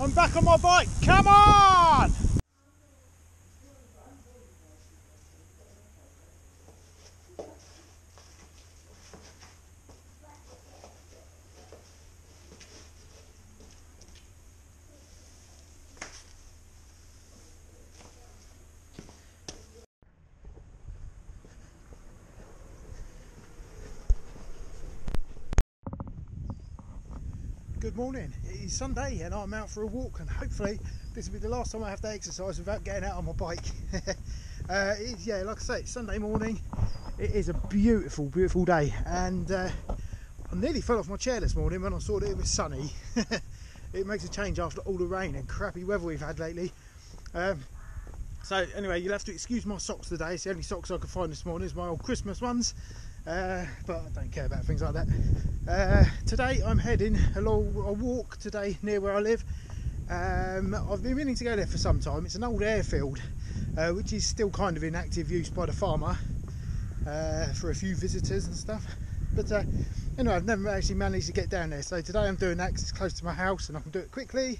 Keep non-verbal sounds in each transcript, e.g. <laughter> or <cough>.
I'm back on my bike. Come on! Good morning. It is Sunday and I'm out for a walk and hopefully this will be the last time I have to exercise without getting out on my bike. <laughs> uh, yeah, like I say, Sunday morning. It is a beautiful, beautiful day and uh, I nearly fell off my chair this morning when I saw that it was sunny. <laughs> it makes a change after all the rain and crappy weather we've had lately. Um, so anyway, you'll have to excuse my socks today. It's the only socks I could find this morning is my old Christmas ones. Uh, but I don't care about things like that. Uh, today I'm heading along a walk today near where I live. Um, I've been meaning to go there for some time. It's an old airfield uh, which is still kind of in active use by the farmer uh, for a few visitors and stuff. But uh, anyway, I've never actually managed to get down there. So today I'm doing that because it's close to my house and I can do it quickly.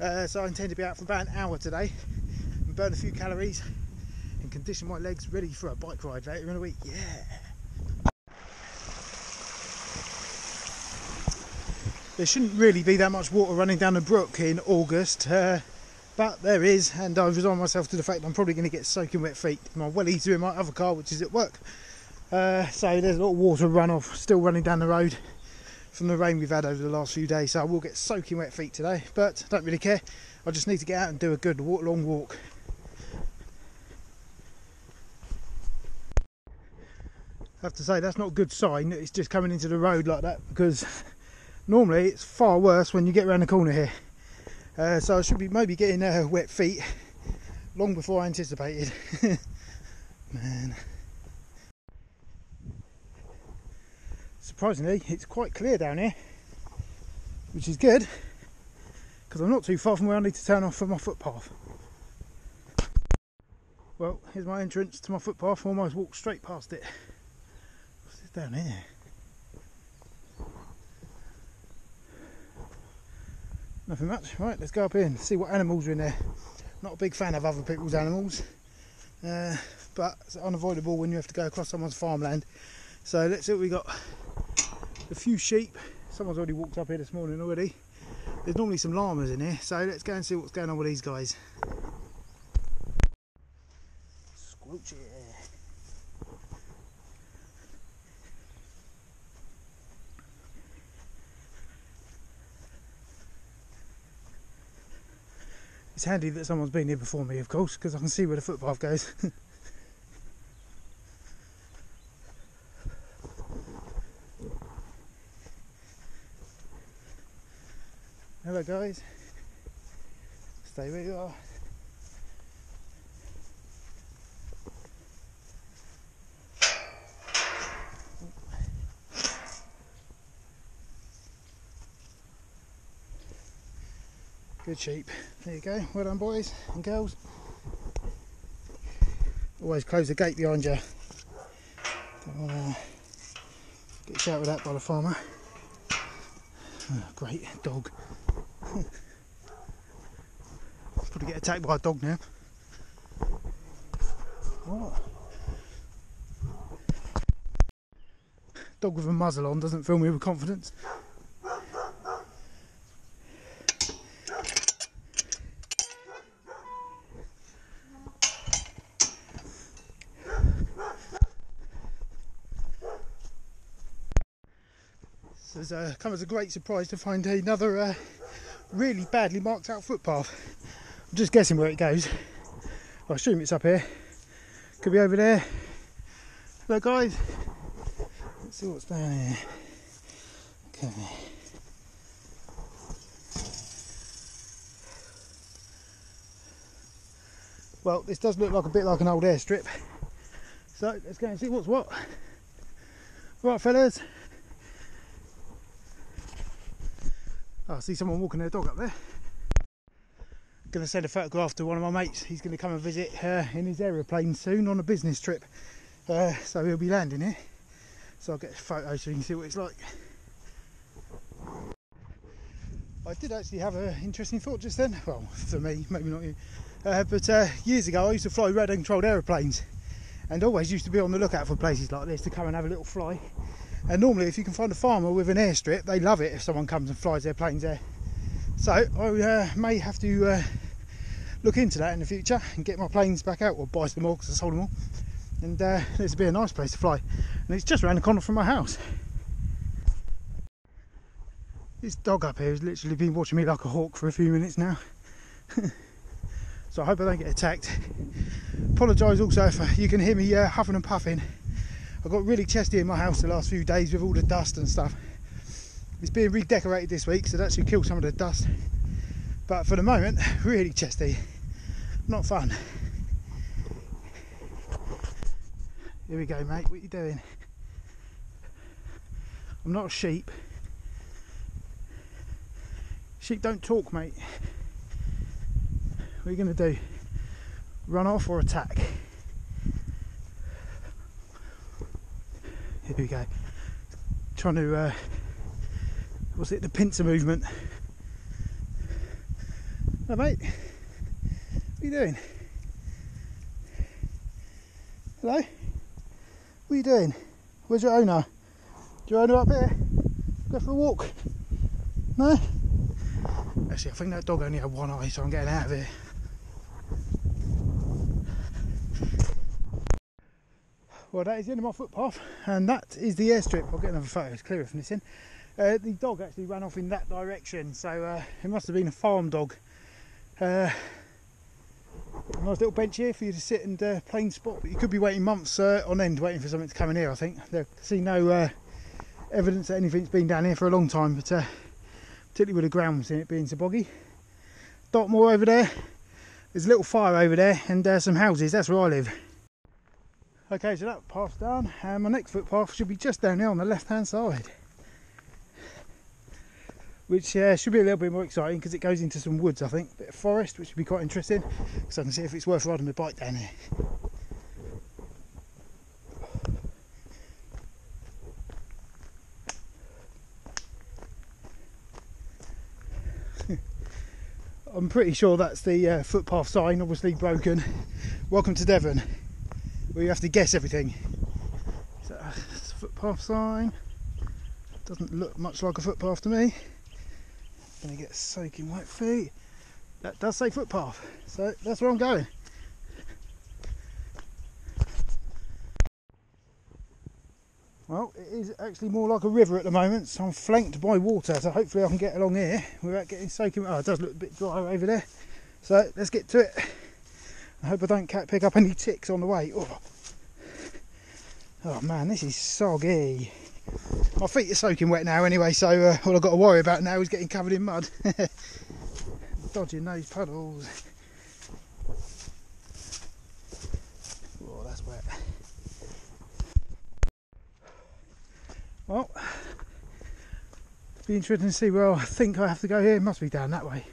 Uh, so I intend to be out for about an hour today and burn a few calories and condition my legs ready for a bike ride later in the week. Yeah. There shouldn't really be that much water running down the brook in August, uh, but there is, and I've resigned myself to the fact I'm probably going to get soaking wet feet. My wellies are in my other car, which is at work, uh, so there's a lot of water runoff still running down the road from the rain we've had over the last few days. So I will get soaking wet feet today, but I don't really care. I just need to get out and do a good walk, long walk. I have to say that's not a good sign that it's just coming into the road like that because normally it's far worse when you get around the corner here. Uh, so I should be maybe getting uh, wet feet long before I anticipated. <laughs> Man. Surprisingly it's quite clear down here which is good because I'm not too far from where I need to turn off for my footpath. Well here's my entrance to my footpath. Almost walked straight past it. What's this down here Nothing much. Right, let's go up here and see what animals are in there. Not a big fan of other people's animals, uh, but it's unavoidable when you have to go across someone's farmland. So let's see what we got. A few sheep. Someone's already walked up here this morning already. There's normally some llamas in here, so let's go and see what's going on with these guys. Squelch. It's handy that someone's been here before me, of course, because I can see where the footpath goes. <laughs> Hello guys, stay where you are. Good sheep. There you go. Well done, boys and girls. Always close the gate behind you. Don't want to get shouted at by the farmer. Oh, great dog. <laughs> Probably get attacked by a dog now. What? Dog with a muzzle on doesn't fill me with confidence. Come as a great surprise to find another uh, really badly marked out footpath. I'm just guessing where it goes. I assume it's up here. Could be over there. Hello guys. Let's see what's down here. Okay. Well, this does look like a bit like an old airstrip. So let's go and see what's what. Right fellas, Oh, I see someone walking their dog up there. Going to send a photograph to one of my mates. He's going to come and visit uh, in his aeroplane soon on a business trip. Uh, so he'll be landing here. So I'll get a photo so you can see what it's like. I did actually have an interesting thought just then. Well, for me, maybe not you. Uh, but uh, years ago, I used to fly radar controlled aeroplanes and always used to be on the lookout for places like this to come and have a little fly. And normally, if you can find a farmer with an airstrip, they love it if someone comes and flies their planes there. So I uh, may have to uh, look into that in the future and get my planes back out or buy some more because I sold them all. And uh, this would be a nice place to fly. And it's just around the corner from my house. This dog up here has literally been watching me like a hawk for a few minutes now. <laughs> so I hope I don't get attacked. Apologise also if you can hear me uh, huffing and puffing. I got really chesty in my house the last few days with all the dust and stuff. It's being redecorated this week, so that should kill some of the dust. But for the moment, <laughs> really chesty. Not fun. Here we go, mate. What are you doing? I'm not a sheep. Sheep don't talk, mate. What are you going to do? Run off or attack? Here we go. Trying to, uh, what's it, the pincer movement. Hello, mate. What are you doing? Hello? What are you doing? Where's your owner? Is your owner up here? Go for a walk? No? Actually, I think that dog only had one eye, so I'm getting out of here. Well, that is the end of my footpath, and that is the airstrip. I'll get another photo, it's clearer from this end Uh, the dog actually ran off in that direction, so uh, it must have been a farm dog. Uh, nice little bench here for you to sit and uh, plane spot, but you could be waiting months uh, on end waiting for something to come in here, I think. I see no uh, evidence that anything's been down here for a long time, but uh, particularly with the ground in it being so boggy. dot Dartmoor over there, there's a little fire over there and some houses, that's where I live. Okay, so that path's done, and my next footpath should be just down here on the left hand side. Which uh, should be a little bit more exciting because it goes into some woods, I think, a bit of forest, which would be quite interesting. So I can see if it's worth riding the bike down here. <laughs> I'm pretty sure that's the uh, footpath sign, obviously broken. Welcome to Devon where you have to guess everything. So, it's a footpath sign. Doesn't look much like a footpath to me. Gonna get soaking wet feet. That does say footpath, so that's where I'm going. Well, it is actually more like a river at the moment, so I'm flanked by water, so hopefully I can get along here without getting soaking. Oh, it does look a bit dry over there. So let's get to it. I hope I don't pick up any ticks on the way. Oh, oh man, this is soggy. My feet are soaking wet now anyway, so uh, all I've got to worry about now is getting covered in mud. <laughs> Dodging those puddles. Oh, that's wet. Well, be interesting to see where I think I have to go here. It must be down that way.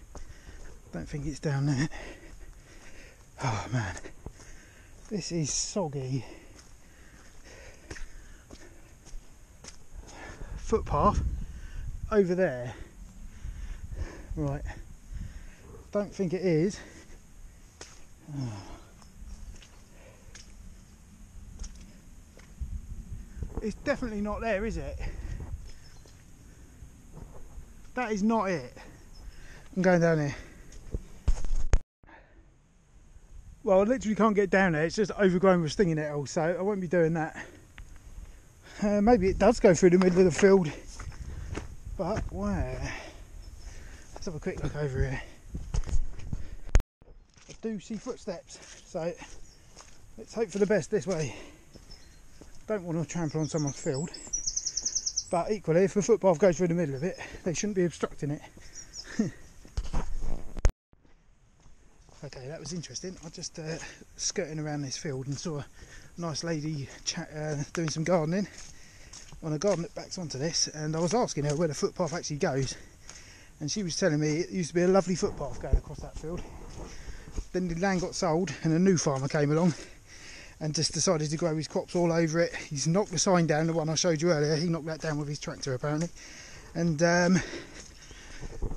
Don't think it's down there. Oh man, this is soggy. Footpath over there. Right, don't think it is. Oh. It's definitely not there, is it? That is not it. I'm going down here. Well, I literally can't get down there. It's just overgrown with stinging nettles, so I won't be doing that. Uh, maybe it does go through the middle of the field, but where? Let's have a quick look over here. I do see footsteps, so let's hope for the best this way. Don't want to trample on someone's field, but equally, if the footpath goes through the middle of it, they shouldn't be obstructing it. Okay, that was interesting. I just uh, skirting around this field and saw a nice lady uh, doing some gardening on a garden that backs onto this, and I was asking her where the footpath actually goes, and she was telling me it used to be a lovely footpath going across that field. Then the land got sold, and a new farmer came along and just decided to grow his crops all over it. He's knocked the sign down, the one I showed you earlier. He knocked that down with his tractor apparently, and um,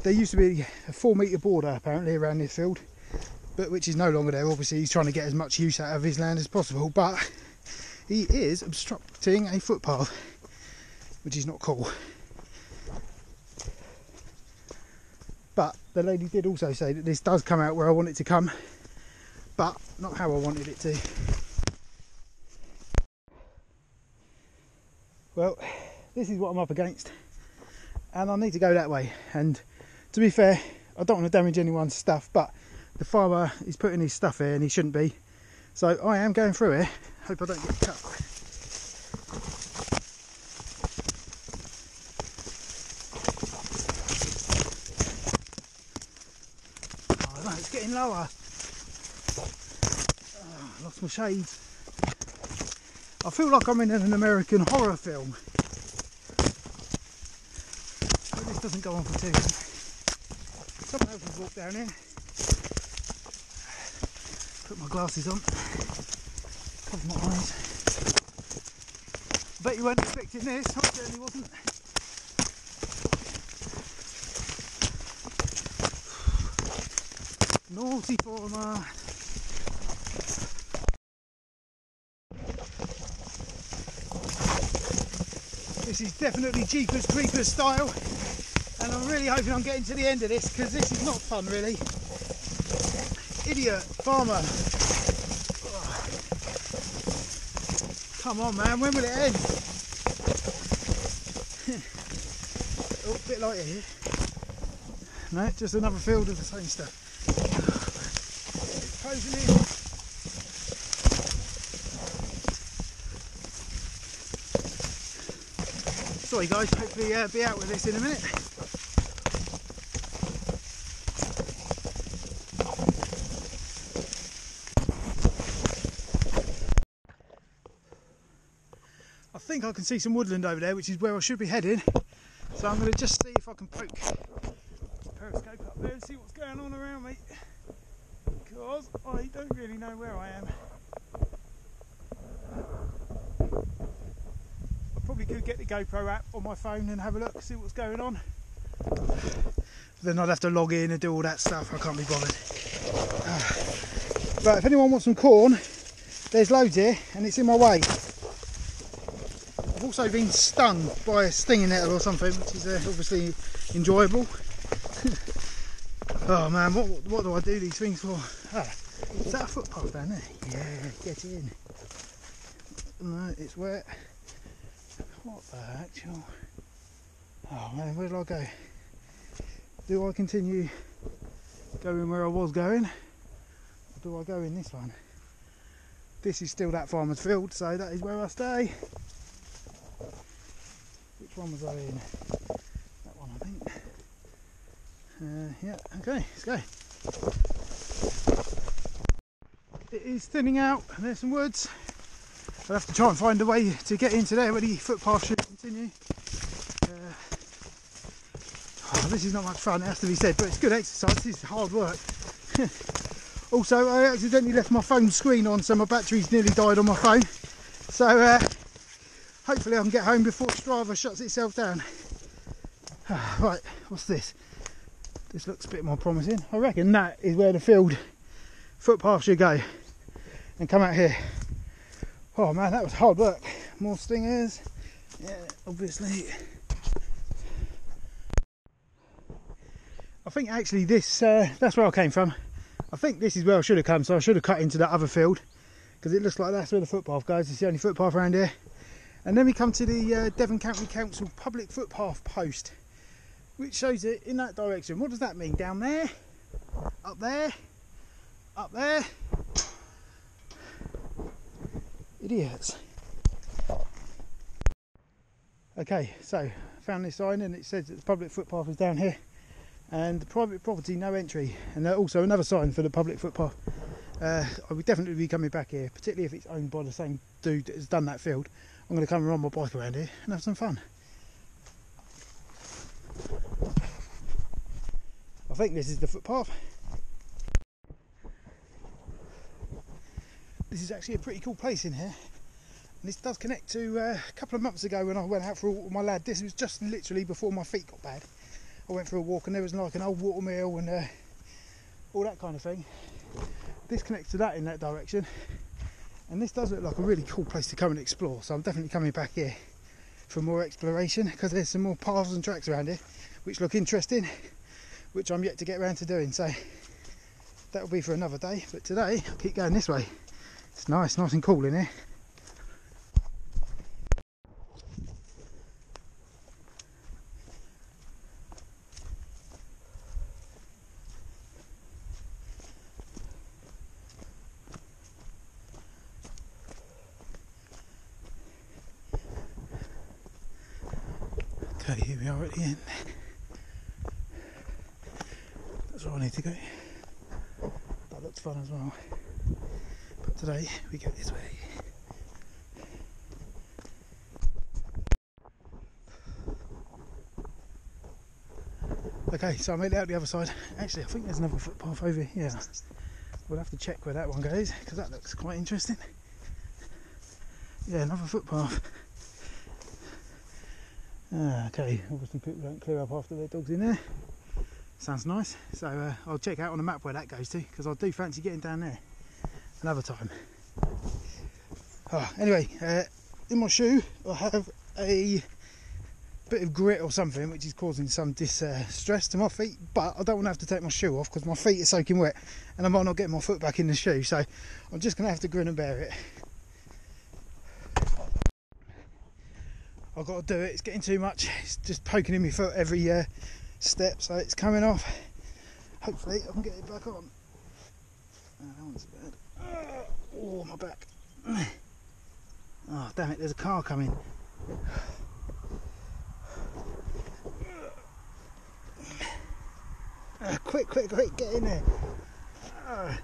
there used to be a four metre border apparently around this field, but which is no longer there. Obviously, he's trying to get as much use out of his land as possible, but <laughs> he is obstructing a footpath, which is not cool. But the lady did also say that this does come out where I want it to come, but not how I wanted it to. Well, this is what I'm up against, and I need to go that way. And to be fair, I don't want to damage anyone's stuff, but the farmer is putting his stuff here and he shouldn't be. So I am going through here. Hope I don't get cut. Oh no, it's getting lower. Oh, lost my shades. I feel like I'm in an American horror film. Hope this doesn't go on for too long. Someone else has walked down here. Glasses on. Cover my eyes. Bet you weren't expecting this. I certainly wasn't. Naughty farmer. This is definitely Jeepers Creepers style and I'm really hoping I'm getting to the end of this because this is not fun really. Idiot farmer. Come on man, when will it end? <laughs> oh, a bit lighter here. No, just another field of the same stuff. It's closing in. Sorry guys, hopefully uh, be out with this in a minute. I think I can see some woodland over there, which is where I should be heading. So I'm going to just see if I can poke periscope up there and see what's going on around me. Because I don't really know where I am. I probably could get the GoPro app on my phone and have a look, see what's going on. Then I'd have to log in and do all that stuff. I can't be bothered. <sighs> But if anyone wants some corn, there's loads here and it's in my way. I've also been stung by a stinging nettle or something, which is uh, obviously enjoyable. <laughs> oh man, what, what do I do these things for? Ah, is that a footpath down there? Yeah, get in. No, it's wet. What the actual? Oh man, where do I go? Do I continue going where I was going? Or do I go in this one? This is still that farmer's field, so that is where I stay. Which one was I in? That one, I think. Uh, yeah, okay, let's go. It is thinning out, and there's some woods. I'll have to try and find a way to get into there where the footpath should continue. Uh, oh, this is not much fun, it has to be said, but it's good exercise, is hard work. <laughs> also, I accidentally left my phone screen on, so my battery's nearly died on my phone. So, uh, hopefully I can get home before Strava shuts itself down. <sighs> right, what's this? This looks a bit more promising. I reckon that is where the field footpath should go and come out here. Oh man, that was hard work. More stingers. Yeah, obviously. I think actually this, uh, that's where I came from. I think this is where I should have come, so I should have cut into that other field because it looks like that's where the footpath goes. It's the only footpath around here. And then we come to the uh, Devon County Council public footpath post, which shows it in that direction. What does that mean? Down there? Up there? Up there? Idiots. Okay, so found this sign and it says that the public footpath is down here and the private property no entry and also another sign for the public footpath. Uh, I would definitely be coming back here, particularly if it's owned by the same dude that has done that field. I'm going to come and ride my bike around here and have some fun. I think this is the footpath. This is actually a pretty cool place in here. And this does connect to uh, a couple of months ago when I went out for a walk with my lad. This was just literally before my feet got bad. I went for a walk and there was like an old watermill and uh, all that kind of thing. This connects to that in that direction, and this does look like a really cool place to come and explore. So I'm definitely coming back here for more exploration because there's some more paths and tracks around here which look interesting, which I'm yet to get around to doing. So that'll be for another day. But today I'll keep going this way. It's nice, nice and cool in here. Okay, here we are at the end. That's where I to go. That looks fun as well. But today we go this way. Okay, so I made it out the other side. Actually, I think there's another footpath over here. We'll have to check where that one goes because that looks quite interesting. Yeah, another footpath. Ah, okay, obviously people don't clear up after their dogs in there. Sounds nice. So uh, I'll check out on the map where that goes to because I do fancy getting down there another time. Oh, anyway, uh, in my shoe I have a bit of grit or something which is causing some distress to my feet but I don't want to have to take my shoe off because my feet are soaking wet and I might not get my foot back in the shoe so I'm just going to have to grin and bear it. I've got to do it. It's getting too much. It's just poking in my foot every uh, step, so it's coming off. Hopefully, I can get it back on. Oh, that one's bad. Oh, my back. Oh, damn it! There's a car coming. Uh, quick, quick, quick! Get in there. Uh.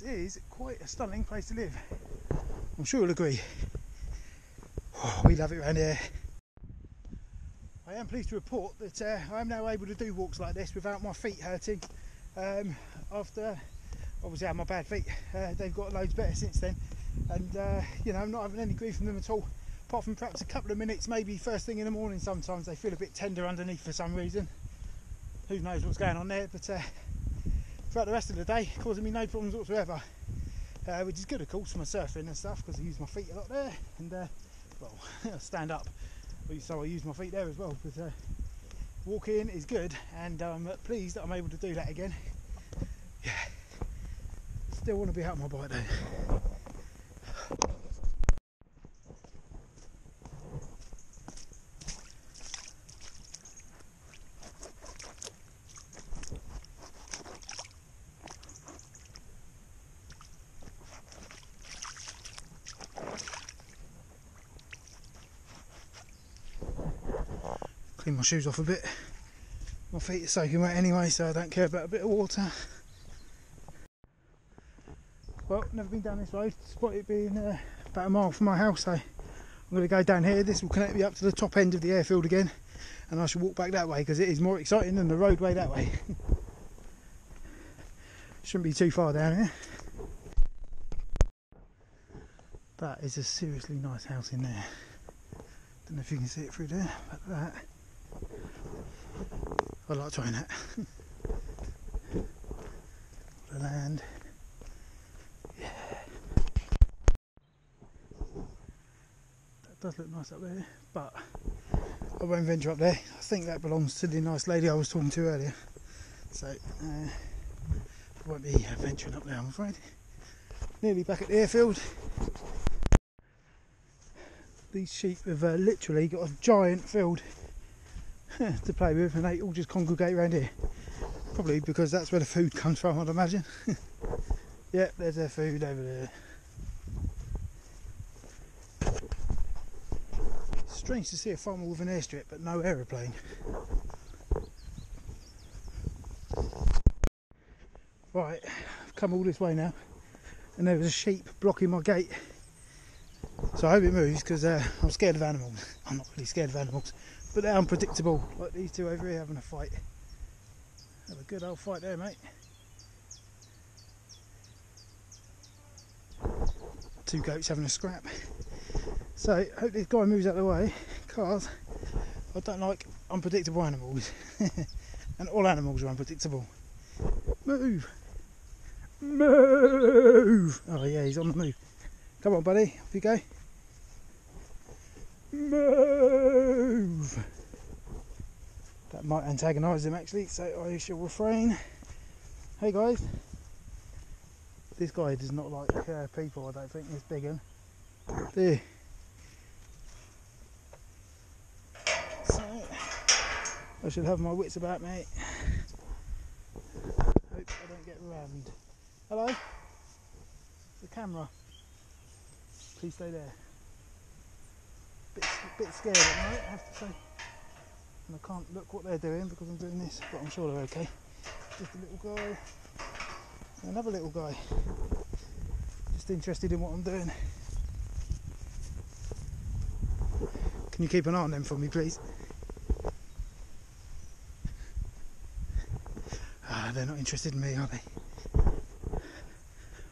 this is quite a stunning place to live. I'm sure you'll agree. Oh, we love it around here. I am pleased to report that uh, I am now able to do walks like this without my feet hurting. Um, after obviously I had my bad feet, uh, they've got loads better since then, and uh, you know I'm not having any grief from them at all. Apart from perhaps a couple of minutes, maybe first thing in the morning. Sometimes they feel a bit tender underneath for some reason. Who knows what's going on there? But uh, throughout the rest of the day, causing me no problems whatsoever. Uh, which is good, of course, for my surfing and stuff because I use my feet a lot there, and uh, well, <laughs> I stand up, so I use my feet there as well. But uh, walking is good, and I'm pleased that I'm able to do that again. Yeah, still want to be out on my bike though. Shoes off a bit. My feet are soaking wet anyway, so I don't care about a bit of water. Well, never been down this road, despite it being uh, about a mile from my house, so I'm going to go down here. This will connect me up to the top end of the airfield again, and I shall walk back that way because it is more exciting than the roadway that way. <laughs> Shouldn't be too far down here. That is a seriously nice house in there. Don't know if you can see it through there, but that I like trying that. <laughs> the land. Yeah. That does look nice up there, but I won't venture up there. I think that belongs to the nice lady I was talking to earlier. So uh, I won't be venturing up there, I'm afraid. Nearly back at the airfield. These sheep have uh, literally got a giant field to play with and they all just congregate around here. Probably because that's where the food comes from, I'd imagine. <laughs> yep, there's their food over there. Strange to see a farmer with an airstrip but no aeroplane. Right, I've come all this way now and there was a sheep blocking my gate. So I hope it moves because uh, I'm scared of animals. I'm not really scared of animals, but they're unpredictable, like these two over here having a fight. Have a good old fight there, mate. Two goats having a scrap. So, hope this guy moves out of the way, because I don't like unpredictable animals. <laughs> and all animals are unpredictable. Move! Move! Oh yeah, he's on the move. Come on, buddy, off you go. Move! That might antagonise him actually, so I shall refrain. Hey guys, this guy does not like uh, people, I don't think, this big one. There. So, I should have my wits about me. Hope I don't get rammed. Hello? The camera. Please stay there. Bit, bit scared at night, I have to say. And I can't look what they're doing because I'm doing this, but I'm sure they're okay. Just a little guy. Another little guy. Just interested in what I'm doing. Can you keep an eye on them for me, please? Ah, they're not interested in me, are they?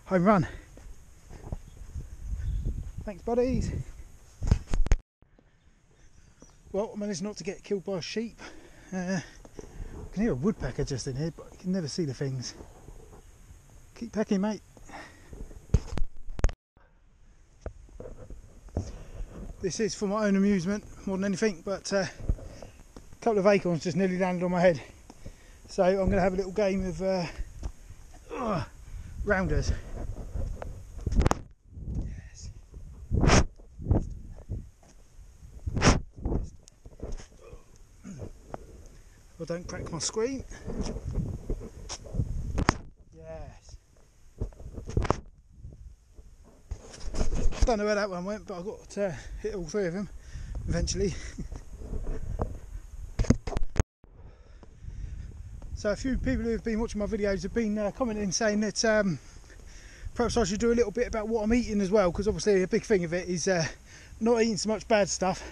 Home run. Thanks, buddies. Well, I managed not to get killed by a sheep. Uh, I can hear a woodpecker just in here, but you can never see the things. Keep pecking, mate. This is for my own amusement more than anything, but uh, a couple of acorns just nearly landed on my head. So I'm going to have a little game of uh, rounders. Yes. Well, don't crack my screen. Yes. Don't know where that one went, but I got to hit all three of them eventually. <laughs> so a few people who have been watching my videos have been uh, commenting saying that um, perhaps I should do a little bit about what I'm eating as well, because obviously a big thing of it is uh, not eating so much bad stuff.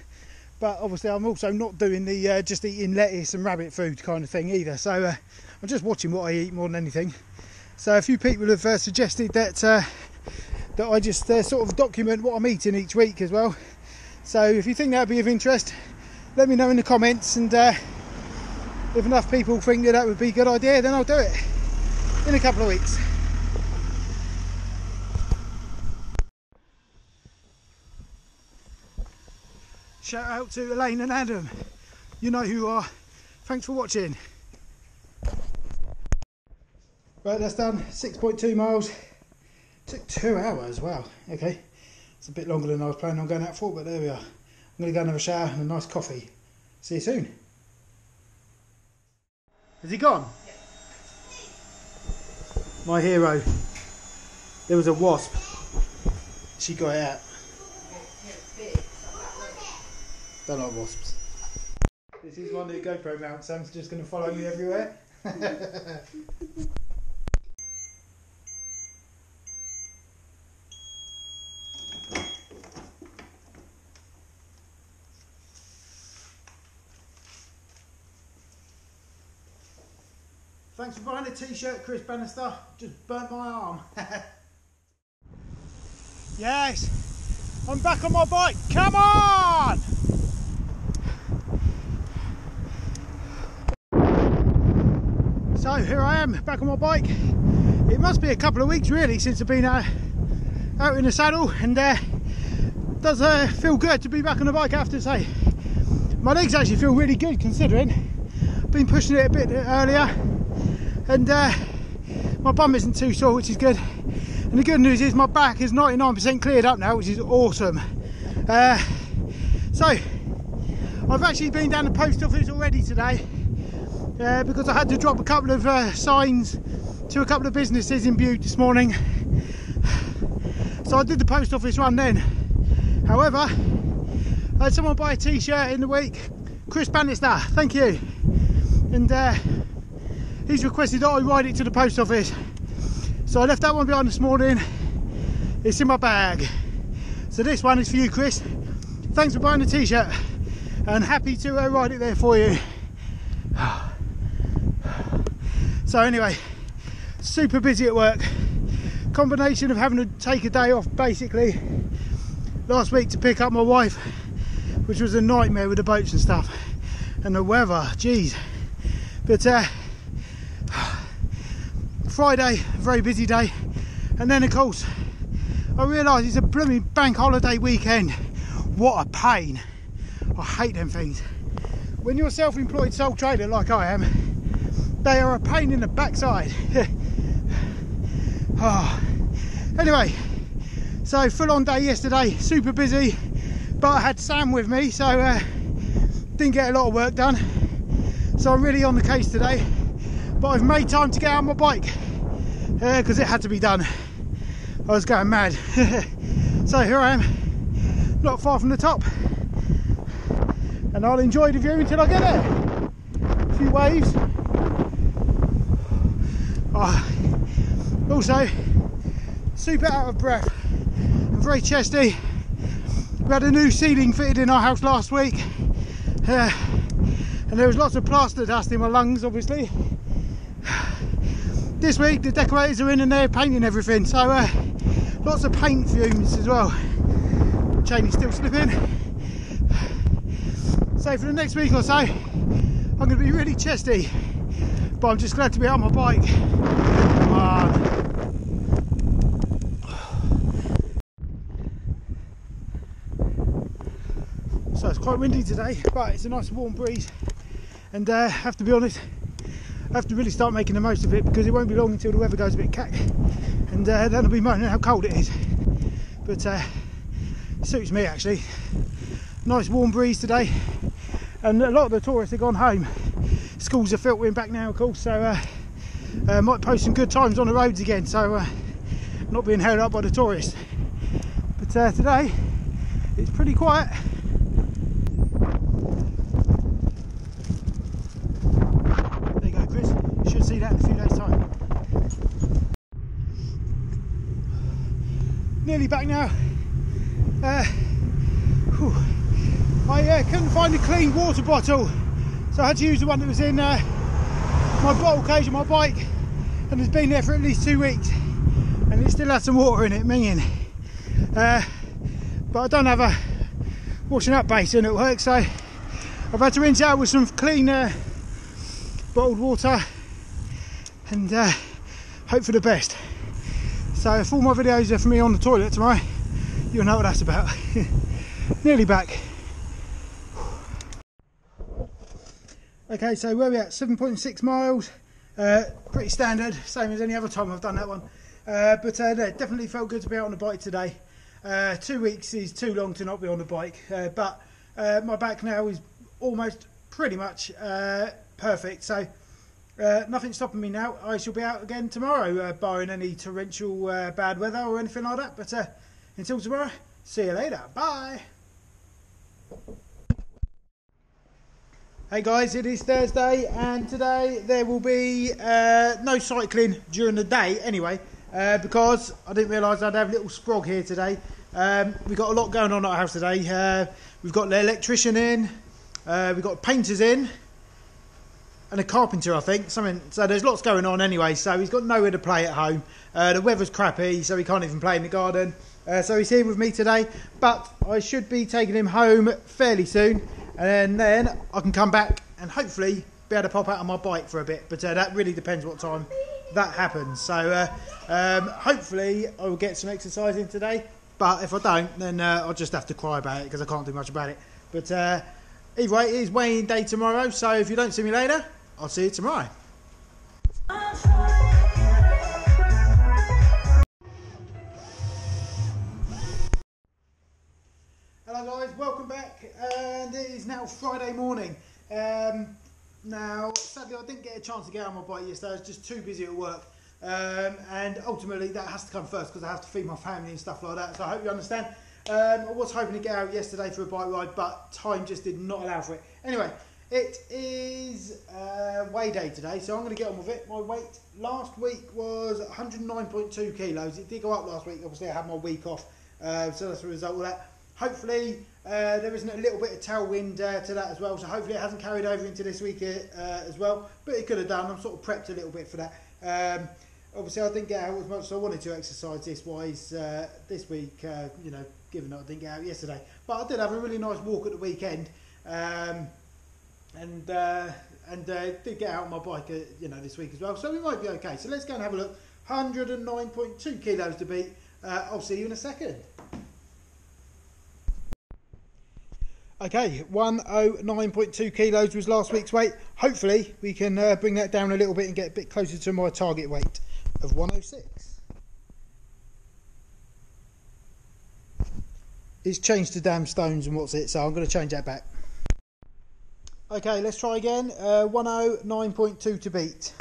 But obviously, I'm also not doing the uh, just eating lettuce and rabbit food kind of thing either. So uh, I'm just watching what I eat more than anything. So a few people have uh, suggested that uh, that I just uh, sort of document what I'm eating each week as well. So if you think that would be of interest, let me know in the comments. And uh, if enough people think that that would be a good idea, then I'll do it in a couple of weeks. Shout out to Elaine and Adam. You know who you are. Thanks for watching. Right, that's done. 6.2 miles. Took two hours. Wow. Okay. It's a bit longer than I was planning on going out for, but there we are. I'm going to go and have a shower and a nice coffee. See you soon. Has he gone? My hero. There was a wasp. She got out. Don't like wasps. This is my new GoPro mount. Sam's just going to follow me everywhere. <laughs> Thanks for buying a t-shirt, Chris Bannister. Just burnt my arm. <laughs> yes, I'm back on my bike. Come on! So here I am, back on my bike. It must be a couple of weeks really since I've been uh, out in the saddle and uh, does uh, feel good to be back on the bike I have to say. My legs actually feel really good considering. I've been pushing it a bit earlier and uh, my bum isn't too sore which is good and the good news is my back is 99% cleared up now which is awesome uh, so I've actually been down the post office already today uh, because I had to drop a couple of uh, signs to a couple of businesses in Bude this morning so I did the post office run then however I had someone buy a t-shirt in the week Chris Bannister thank you and uh, he's requested that I ride it to the post office. So I left that one behind this morning. It's in my bag. So this one is for you, Chris. Thanks for buying the t-shirt and happy to uh, ride it there for you. So anyway, super busy at work. Combination of having to take a day off basically last week to pick up my wife, which was a nightmare with the boats and stuff, and the weather, geez. But uh, Friday, very busy day, and then of course I realised it's a blooming bank holiday weekend. What a pain! I hate them things. When you're a self-employed sole trader like I am, they are a pain in the backside. oh. <laughs> Anyway, so full on day yesterday, super busy, but I had Sam with me, so uh, didn't get a lot of work done. So I'm really on the case today, but I've made time to get out my bike because uh, it had to be done. I was going mad. <laughs> so here I am, not far from the top, and I'll enjoy the view until I get there. A few waves. Oh. Also, super out of breath and very chesty. We had a new ceiling fitted in our house last week uh, and there was lots of plaster dust in my lungs obviously. This week the decorators are in and they're painting everything so uh, lots of paint fumes as well. Chain is still slipping. So for the next week or so I'm going to be really chesty but I'm just glad to be on my bike. Come on. so it's quite windy today but it's a nice warm breeze. And uh, I have to be honest I have to really start making the most of it because it won't be long until the weather goes a bit cack. And uh, then I'll be moaning how cold it is. But uh, it suits me actually. Nice warm breeze today. And a lot of the tourists have gone home schools are filtering back now of course so uh, uh might post some good times on the roads again so uh, not being held up by the tourists. But uh, today it's pretty quiet. There you go Chris. You should see that in a few days time. Nearly back now. Uh, I uh, couldn't find a clean water bottle, so I had to use the one that was in uh, my bottle cage on my bike, and it's been there for at least two weeks, and it still has some water in it, minging. Uh, but I don't have a washing up basin at work, so I've had to rinse out with some clean uh, bottled water and uh, hope for the best. So if all my videos are for me on the toilet tomorrow, you'll know what that's about. <laughs> Nearly back. Okay, so where we at? 7.6 miles. Uh, pretty standard, same as any other time I've done that one. Uh, but uh, definitely felt good to be out on the bike today. Uh, two weeks is too long to not be on the bike, uh, but uh, my back now is almost pretty much perfect. So nothing stopping me now. I shall be out again tomorrow, barring any torrential bad weather or anything like that. But until tomorrow, see you later. Bye. Hey guys, it is Thursday, and today there will be uh, no cycling during the day anyway, uh, because I didn't realise I'd have a little sprog here today. Um, we've got a lot going on at our house today. we've got the electrician in, we've got painters in and a carpenter, I think. Something. So there's lots going on anyway. So he's got nowhere to play at home. Uh, the weather's crappy, so he can't even play in the garden. Uh, so he's here with me today. But I should be taking him home fairly soon, and then I can come back and hopefully be able to pop out on my bike for a bit. But uh, that really depends what time that happens. So uh, um, hopefully I will get some exercise in today. But if I don't, then uh, I'll just have to cry about it because I can't do much about it. But uh, either way, it is weighing day tomorrow. So if you don't see me later, I'll see you tomorrow. Hello guys, welcome back and it is now Friday morning. Um, now, sadly I didn't get a chance to get on my bike yesterday, I was just too busy at work. Um, and ultimately that has to come first because I have to feed my family and stuff like that, so I hope you understand. Um, I was hoping to get out yesterday for a bike ride, but time just did not allow for it. Anyway, it is uh, weigh day today, so I'm going to get on with it. My weight last week was 109.2 kilos. It did go up last week. Obviously, I had my week off, uh, so that's the result of that. Hopefully uh, there isn't a little bit of tailwind uh, to that as well. So hopefully it hasn't carried over into this week uh, as well. But it could have done. I'm sort of prepped a little bit for that. Um, obviously, I didn't get out as much as I wanted to exercise this wise uh, this week. Uh, you know, given that I didn't get out yesterday, but I did have a really nice walk at the weekend. Um, and uh, and did get out on my bike, you know, this week as well. So we might be okay. So let's go and have a look. 109.2 kilos to beat. I'll see you in a second. Okay, 109.2 kilos was last week's weight. Hopefully, we can uh, bring that down a little bit and get a bit closer to my target weight of 106. It's changed to damn stones and what's it, so I'm going to change that back. Okay, let's try again. Uh, 109.2 to beat.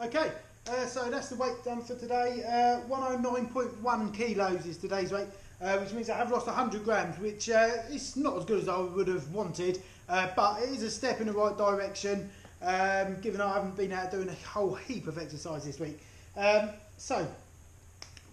Okay, uh, so that's the weight done for today. Uh, 109.1 kilos is today's weight, uh, which means I have lost 100 grams, which uh, is not as good as I would have wanted, uh, but it is a step in the right direction, um, given I haven't been out doing a whole heap of exercise this week. Um, so,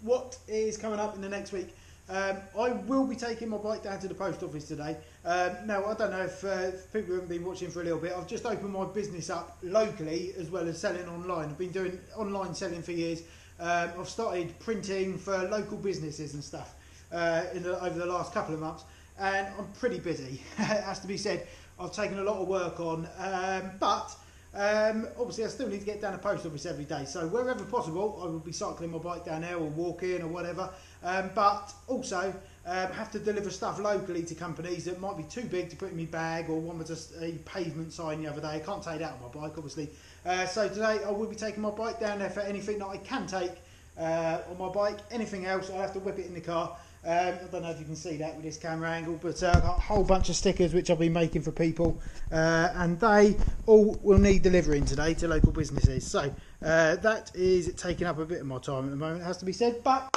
what is coming up in the next week? Um, I will be taking my bike down to the post office today. Um, now, I don't know if, uh, people haven't been watching for a little bit. I've just opened my business up locally as well as selling online. I've been doing online selling for years. Um, I've started printing for local businesses and stuff uh, the, over the last couple of months, and I'm pretty busy. it <laughs> has to be said. I've taken a lot of work on, um, but um, obviously, I still need to get down to post office every day. So wherever possible, I will be cycling my bike down there or walking or whatever. Um, but also um, have to deliver stuff locally to companies that might be too big to put in my bag or one with just a pavement sign the other day. I can't take that on my bike, obviously. Uh, so today I will be taking my bike down there for anything that I can take uh, on my bike. Anything else, I'll have to whip it in the car. Um, I don't know if you can see that with this camera angle, but uh, I've got a whole bunch of stickers which I've been making for people, uh, and they all will need delivering today to local businesses. So uh, that is taking up a bit of my time at the moment, it has to be said, but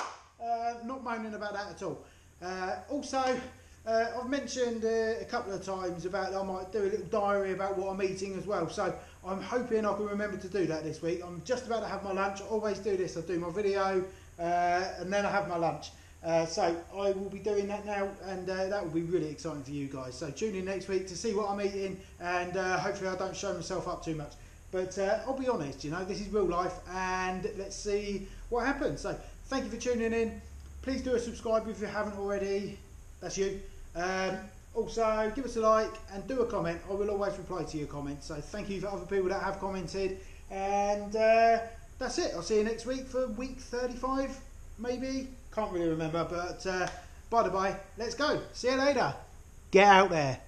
uh, not moaning about that at all. Uh, also, uh, I've mentioned a couple of times about I might do a little diary about what I'm eating as well. So I'm hoping I can remember to do that this week. I'm just about to have my lunch. I always do this. I do my video and then I have my lunch. Uh, so I will be doing that now, and uh, that will be really exciting for you guys. So tune in next week to see what I'm eating, and uh, hopefully I don't show myself up too much. But uh, I'll be honest, you know, this is real life, and let's see what happens. So thank you for tuning in. Please do a subscribe if you haven't already. That's you. Um, also, give us a like and do a comment. I will always reply to your comments. So thank you for other people that have commented, and uh, that's it. I'll see you next week for week 35, maybe. Can't really remember, but uh, by the by, let's go. See you later. Get out there.